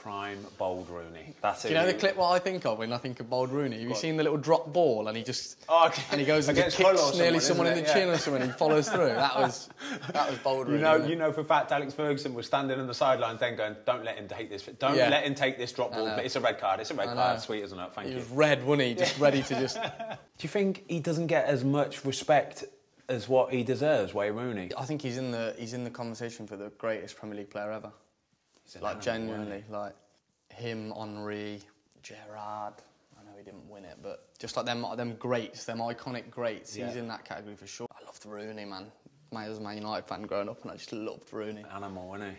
prime bald Rooney. That's it. Do you know the clip what I think of when I think of Bald Rooney? Have you seen the little drop ball and he just Oh, okay. and he goes and just Against Hull or kicks nearly someone, someone in the it? chin or something and he follows through? That was that was Bald Rooney. You know, you know for a fact Alex Ferguson was standing on the sidelines then going, "Don't let him take this. Don't Yeah. let him take this drop ball. But it's a red card. It's a red card. sweet, isn't it? Thank he you. was red, wasn't he? Just ready to just. Do you think he doesn't get as much respect as what he deserves, Wayne Rooney? I think he's in the he's in the conversation for the greatest Premier League player ever. Like genuinely, like him, Henry, Gerrard. I know he didn't win it, but just like them them greats, them iconic greats. He's in that category for sure. I loved Rooney, man. I was a Man United fan growing up, and I just loved Rooney. Animal, he?